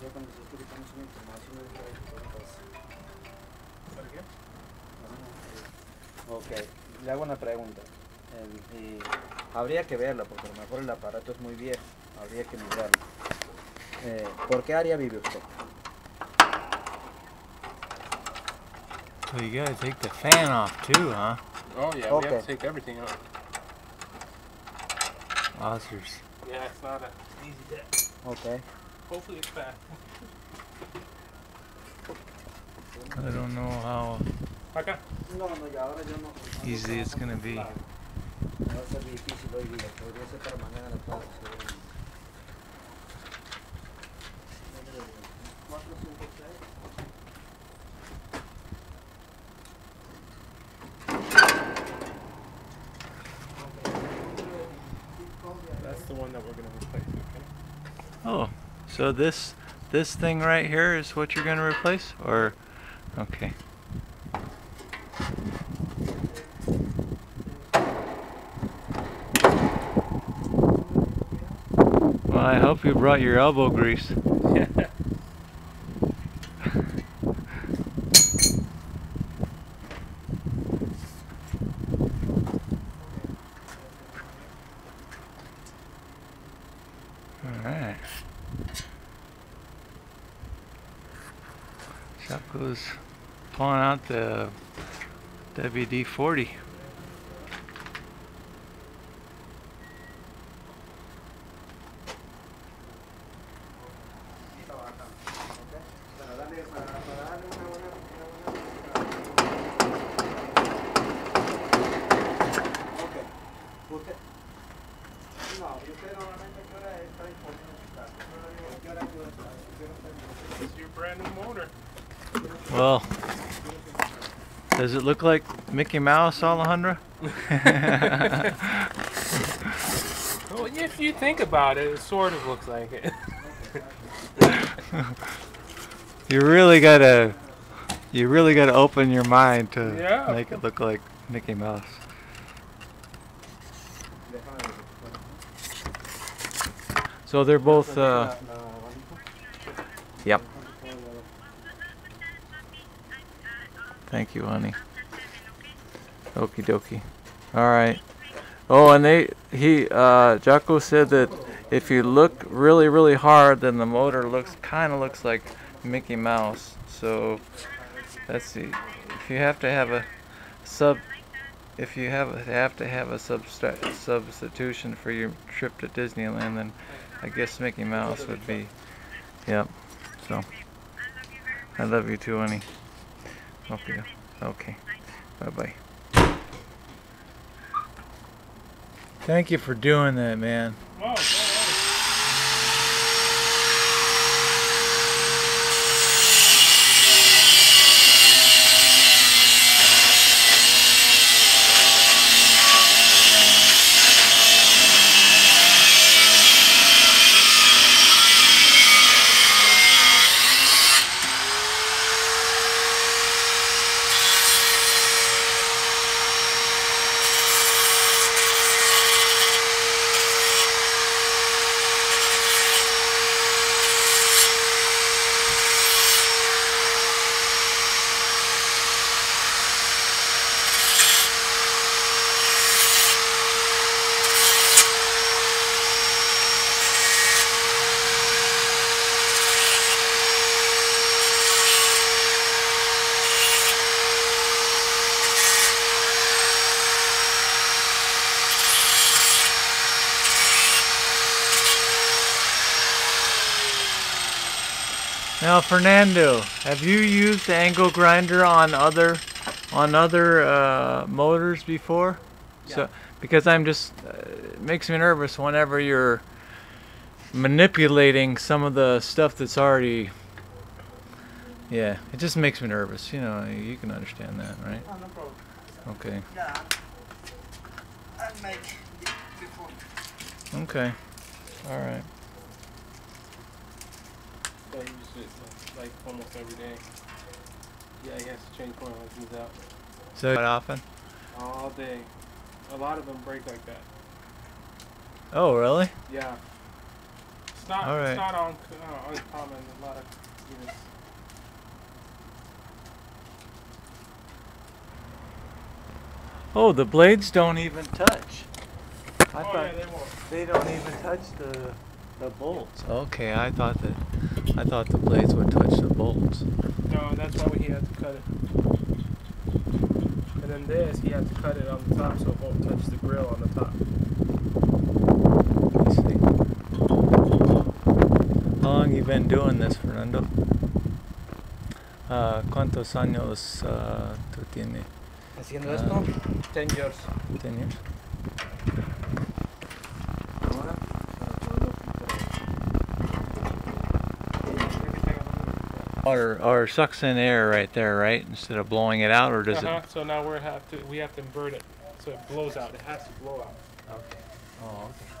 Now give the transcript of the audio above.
necesitamos una información de Ok, le hago una pregunta. El- y habría que verlo, porque a lo mejor el aparato es muy viejo. Habría que mirarlo. Eh, ¿Por qué área vive usted? So you gotta take the fan off too, huh? Oh yeah, we Okay. have to take everything out. Wowzers. Yeah, it's not a easy day. Ok. Hopefully it's fast. I don't know how Acá. No, no, y ahora easy it's gonna be. Va a ser difícil hoy día. Podría ser para mañana a la tarde. seguro. Cuatro, cinco, seis. That's the one that we're gonna replace. Okay. Oh, so this this thing right here is what you're gonna replace, or okay. Well, I hope you brought your elbow grease. está? ¿Qué hora está disponible? It's your brand new motor. Well, does it look like Mickey Mouse, Alejandra? Well, if you think about it, it sort of looks like it. you really gotta, you really gotta open your mind to Yeah. make it look like Mickey Mouse. So they're both. Uh, La- la abanico. yep. Thank you, honey. Okie dokie. All right. Oh, and they he uh, Jocko said that if you look really really hard, then the motor looks kind of looks like Mickey Mouse. So let's see. If you have to have a sub, if you have have to have a substra- substitution for your trip to Disneyland, then I guess Mickey Mouse would be. Yep. So I love you too, honey. Okay. Okay. Bye bye. Thank you for doing that, man. Oh, Now, Fernando, have you used the angle grinder on other on other uh, motors before? Yeah. So, because I'm just uh, it makes me nervous whenever you're manipulating some of the stuff that's already. Yeah, it just makes me nervous. You know, you can understand that, right? Ah, no problem. Okay. Yeah. I make it before. Okay. All right. He uses it like, almost every day. Yeah, he has to change one when he out. So quite often. All day. A lot of them break like that. Oh, really? Yeah. It's not. All right. It's not un- uh, uncommon. A lot of units. Oh, the blades don't even touch. I oh thought yeah, they won't. they don't even touch the the bolts. Okay, I thought that I thought the blades would touch the bolts. No, that's why he had to cut it. And then this, he had to cut it on the top so it won't touch the grill on the top. I see. How long you been doing this, Fernando? Uh, ¿Cuántos años uh, tú tienes? Haciendo Ah. esto, 10 years. Ten years? Or or sucks in air right there, right? Instead of blowing it out, or does Uh-huh. So now we have to we have to invert it so it blows out. It has to blow out. Okay. Oh, okay.